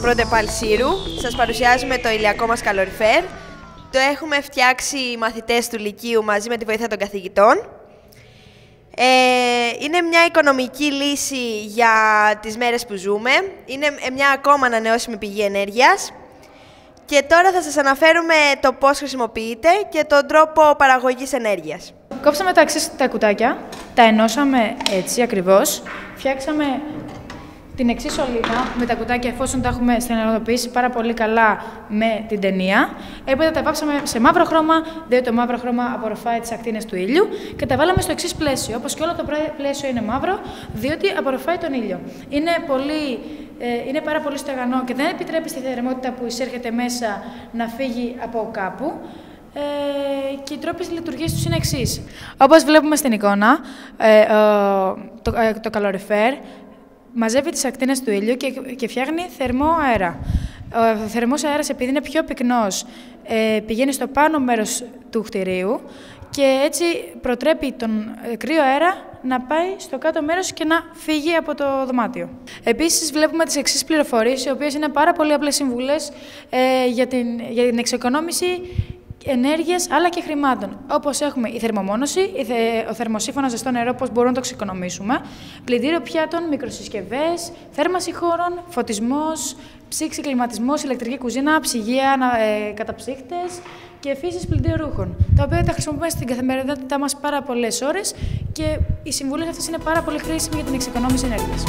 πρώτο επάλ Σύρου. Σας παρουσιάζουμε το ηλιακό μας καλοριφέρ. Το έχουμε φτιάξει οι μαθητές του Λυκείου μαζί με τη βοήθεια των καθηγητών. Ε, είναι μια οικονομική λύση για τις μέρες που ζούμε. Είναι ε, μια ακόμα ανανεώσιμη πηγή ενέργειας. Και τώρα θα σας αναφέρουμε το πώς χρησιμοποιείται και τον τρόπο παραγωγής ενέργειας. Κόψαμε τα εξής τα κουτάκια, τα ενώσαμε έτσι ακριβώς, φτιάξαμε την εξή σωλήνα με τα κουτάκια εφόσον τα έχουμε στεναροποιήσει πάρα πολύ καλά με την ταινία. Έπειτα τα βάψαμε σε μαύρο χρώμα, διότι το μαύρο χρώμα απορροφάει τις ακτίνες του ήλιου και τα βάλαμε στο εξής πλαίσιο. Όπως και όλο το πλαίσιο είναι μαύρο, διότι απορροφάει τον ήλιο. Είναι, πολύ, ε, είναι πάρα πολύ στεγανό και δεν επιτρέπει στη θερμότητα που εισέρχεται μέσα να φύγει από κάπου. Ε, και οι τρόποι λειτουργίας τους είναι εξής. Όπως βλέπουμε στην εικόνα, ε, το, ε, το καλοριφέρ μαζεύει τις ακτίνες του ήλιου και, και φτιάχνει θερμό αέρα. Ο θερμός αέρας, επειδή είναι πιο πυκνός, ε, πηγαίνει στο πάνω μέρος του κτηρίου και έτσι προτρέπει τον ε, κρύο αέρα να πάει στο κάτω μέρος και να φύγει από το δωμάτιο. Επίσης βλέπουμε τις εξής πληροφορίες, οι οποίες είναι πάρα πολύ απλές συμβουλές ε, για, την, για την εξοικονόμηση ενέργεια αλλά και χρημάτων. Όπως έχουμε η θερμομόνωση, ο θερμοσύφωνα ζεστό νερό, πώς μπορούμε να το ξεκονομήσουμε, πλυντήριο πιάτων, μικροσυσκευές, θέρμαση χώρων, φωτισμός, ψήξη, κλιματισμός, ηλεκτρική κουζίνα, ψυγεία, ε, καταψύχτες και επίση πλυντήριο ρούχων. Τα οποία τα χρησιμοποιούμε στην καθημερινότητά μας πάρα πολλές ώρες και οι συμβουλές αυτές είναι πάρα πολύ χρήσιμες για την εξοικονόμηση ενέργειας.